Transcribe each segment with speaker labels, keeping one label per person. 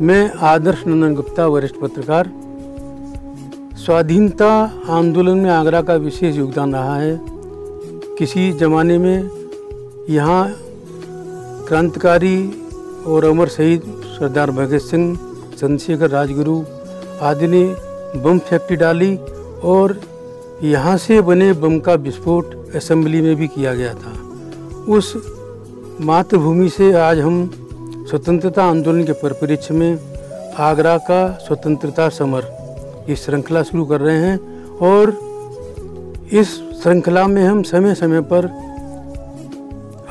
Speaker 1: मैं आदर्श नंदन गुप्ता, वरिष्ठ पत्रकार। स्वाधीनता आंदोलन में आगरा का विशेष योगदान रहा है। किसी ज़माने में यहाँ क्रांतिकारी और अमर शहीद सरदार भगत सिंह, चंद्रशेखर राजगुरु आदि ने बम फैक्ट्री डाली और यहाँ से बने बम का विस्फोट असेंबली में भी किया गया था। उस मातृभूमि से आज हम स्वतंत्रता आंदोलन के परिप्रेक्ष्य में आगरा का स्वतंत्रता समर ये श्रृंखला शुरू कर रहे हैं और इस श्रृंखला में हम समय समय पर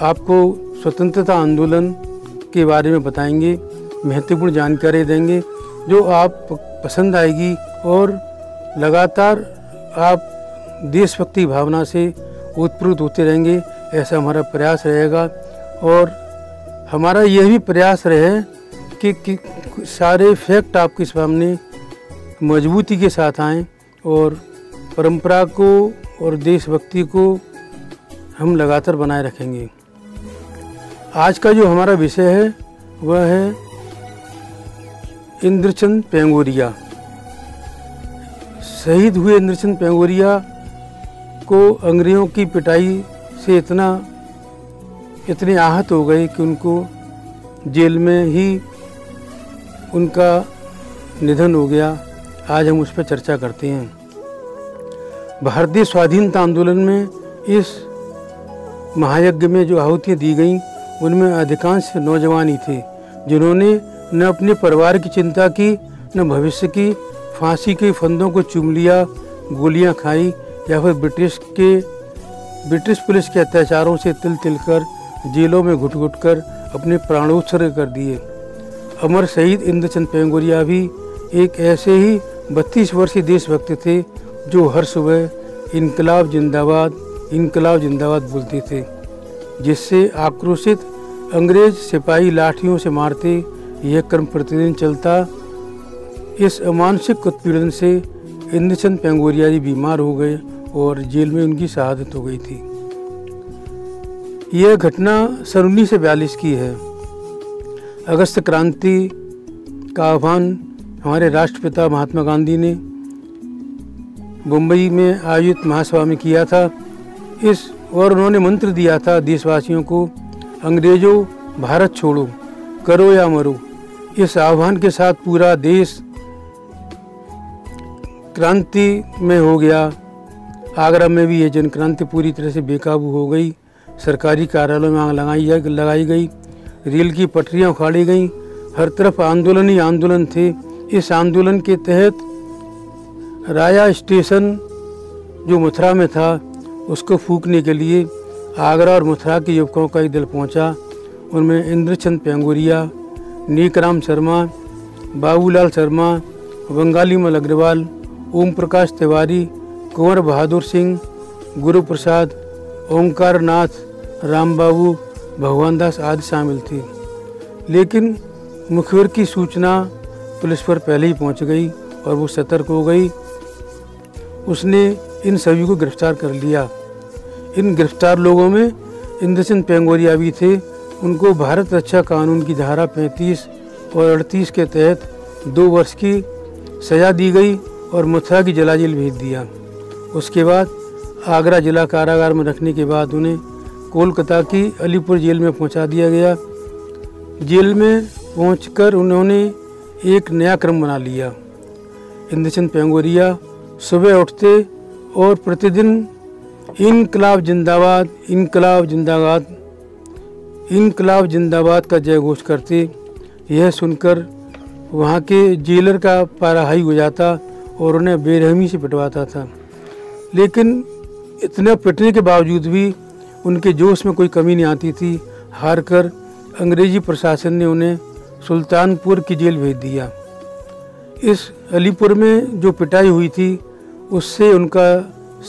Speaker 1: आपको स्वतंत्रता आंदोलन के बारे में बताएँगे, महत्वपूर्ण जानकारी देंगे, जो आप पसंद आएगी और लगातार आप देशभक्ति भावना से उत्प्रुत होते रहेंगे, ऐसा हमारा प्रयास रहेगा और हमारा यह भी प्रयास रहे कि, कि सारे फैक्ट आपके सामने मजबूती के साथ आएँ और परंपरा को और देशभक्ति को हम लगातार बनाए रखेंगे। आज का जो हमारा विषय है वह है इंद्रचंद पेंगोरिया। शहीद हुए इंद्रचंद पेंगोरिया को अंग्रेज़ों की पिटाई से इतना इतने आहत हो गई कि उनको जेल में ही उनका निधन हो गया। आज हम उस पर चर्चा करते हैं। भारतीय स्वाधीनता आंदोलन में इस महायज्ञ में जो आहुतियाँ दी गईं, उनमें अधिकांश नौजवान ही थे, जिन्होंने न अपने परिवार की चिंता की, न भविष्य की फांसी के फंदों को चुम लिया, गोलियाँ खाई या फिर ब्रिटिश के, ब्रिटिश पुलिस के अत्याचारों से तिल तिल कर जेलों में घुट घुट कर अपने प्राणोत्सर्ग कर दिए। अमर शहीद इंद्रचंद पेंगोरिया भी एक ऐसे ही बत्तीस वर्षीय देशभक्त थे, जो हर सुबह इनकलाब जिंदाबाद इनकलाब जिंदाबाद बोलते थे, जिससे आक्रोशित अंग्रेज़ सिपाही लाठियों से मारते यह क्रम प्रतिदिन चलता। इस अमानसिक उत्पीड़न से इंद्रचंद पेंगोरिया जी बीमार हो गए और जेल में उनकी शहादत हो गई थी। यह घटना सन उन्नीस सौ बयालीस की है। अगस्त क्रांति का आह्वान हमारे राष्ट्रपिता महात्मा गांधी ने मुंबई में आयोजित महासभा में किया था। इस और उन्होंने मंत्र दिया था, देशवासियों को अंग्रेज़ों, भारत छोड़ो, करो या मरो। इस आह्वान के साथ पूरा देश क्रांति में हो गया। आगरा में भी ये जन क्रांति पूरी तरह से बेकाबू हो गई। सरकारी कार्यालयों में आग लगाई लगाई गई। रेल की पटरियाँ उखाड़ी गईं। हर तरफ़ आंदोलन ही आंदोलन थे। इस आंदोलन के तहत राया स्टेशन जो मथुरा में था, उसको फूकने के लिए आगरा और मथुरा के युवकों का एक दल पहुँचा। उनमें इंद्रचंद पेंगोरिया, नीकराम शर्मा, बाबूलाल शर्मा बंगाली मल अग्रवाल ओम प्रकाश तिवारी, कुंवर बहादुर सिंह गुरु प्रसाद ओंकार नाथ राम बाबू भगवान दास आदि शामिल थे। लेकिन मुखबिर की सूचना पुलिस पर पहले ही पहुँच गई और वो सतर्क हो गई। उसने इन सभी को गिरफ़्तार कर लिया। इन गिरफ़्तार लोगों में इंद्रचंद पेंगोरिया भी थे। उनको भारत रक्षा कानून की धारा 35 और 38 के तहत दो वर्ष की सजा दी गई और मथुरा की जला जेल भेज दिया। उसके बाद आगरा जिला कारागार में रखने के बाद उन्हें कोलकाता की अलीपुर जेल में पहुँचा दिया गया। जेल में पहुंचकर उन्होंने एक नया क्रम बना लिया। इंद्रचंद पेंगोरिया सुबह उठते और प्रतिदिन इनकलाब जिंदाबाद इनकलाब जिंदाबाद इनकलाब जिंदाबाद का जय घोष करते। यह सुनकर वहाँ के जेलर का पारा हाई हो जाता और उन्हें बेरहमी से पिटवाता था। लेकिन इतने पिटने के बावजूद भी उनके जोश में कोई कमी नहीं आती थी। हार कर अंग्रेज़ी प्रशासन ने उन्हें सुल्तानपुर की जेल भेज दिया। इस अलीपुर में जो पिटाई हुई थी, उससे उनका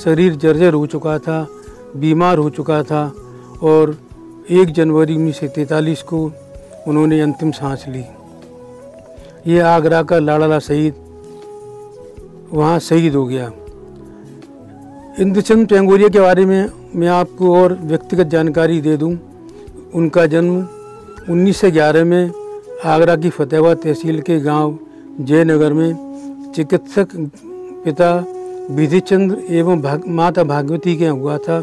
Speaker 1: शरीर जर्जर हो चुका था, बीमार हो चुका था और एक जनवरी उन्नीस सौ तैंतालीस को उन्होंने अंतिम सांस ली। ये आगरा का लाड़ाला शहीद वहाँ शहीद हो गया। इंद्रचंद पेंगोरिया के बारे में मैं आपको और व्यक्तिगत जानकारी दे दूँ। उनका जन्म 1911 में आगरा की फतेहाबाद तहसील के गाँव जयनगर में चिकित्सक पिता विधि चंद्र एवं भाग, माता भागवती के हुआ था।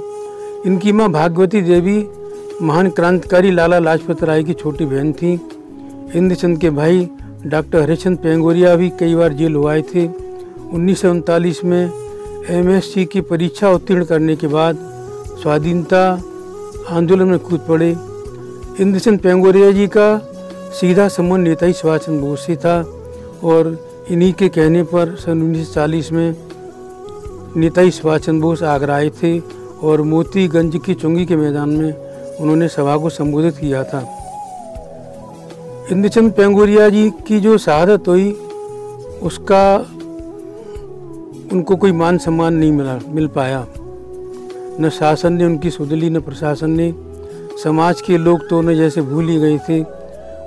Speaker 1: इनकी माँ भागवती देवी महान क्रांतिकारी लाला लाजपत राय की छोटी बहन थी। इंद्रचंद के भाई डॉक्टर हरिचंद पेंगोरिया भी कई बार जेल हुए थे। उन्नीस में एमएससी की परीक्षा उत्तीर्ण करने के बाद स्वाधीनता आंदोलन में कूद पड़े। इंद्रचंद पेंगोरिया जी का सीधा संबंध नेताजी सुभाष चंद्र बोस से था और इन्हीं के कहने पर सन 1940 में नेताजी सुभाष चंद्र बोस आगरा आए थे और मोतीगंज की चुंगी के मैदान में उन्होंने सभा को संबोधित किया था। इंद्रचंद पेंगोरिया जी की जो शहादत हुई, उसका उनको कोई मान सम्मान नहीं मिला, मिल पाया। न शासन ने, उनकी सुधली, न प्रशासन ने। समाज के लोग तो उन्हें जैसे भूल ही गए थे।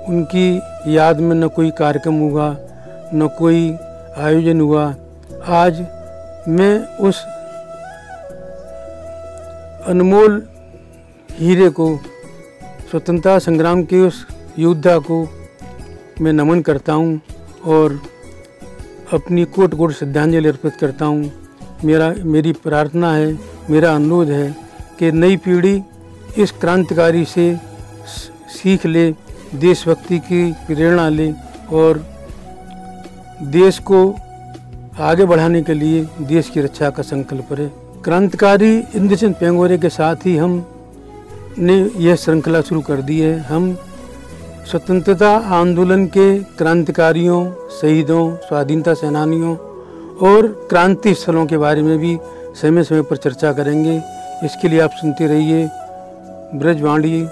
Speaker 1: उनकी याद में न कोई कार्यक्रम हुआ, न कोई आयोजन हुआ। आज मैं उस अनमोल हीरे को, स्वतंत्रता संग्राम के उस योद्धा को मैं नमन करता हूँ और अपनी कोट कोट श्रद्धांजलि अर्पित करता हूँ। मेरा, मेरी प्रार्थना है मेरा अनुरोध है कि नई पीढ़ी इस क्रांतिकारी से सीख ले, देशभक्ति की प्रेरणा ले और देश को आगे बढ़ाने के लिए देश की रक्षा का संकल्प रहे क्रांतिकारी इंद्रचंद पेंगोरे के साथ ही हम ने यह श्रृंखला शुरू कर दी है। हम स्वतंत्रता आंदोलन के क्रांतिकारियों, शहीदों, स्वाधीनता सेनानियों और क्रांति स्थलों के बारे में भी समय समय पर चर्चा करेंगे। इसके लिए आप सुनते रहिए ब्रजवाणी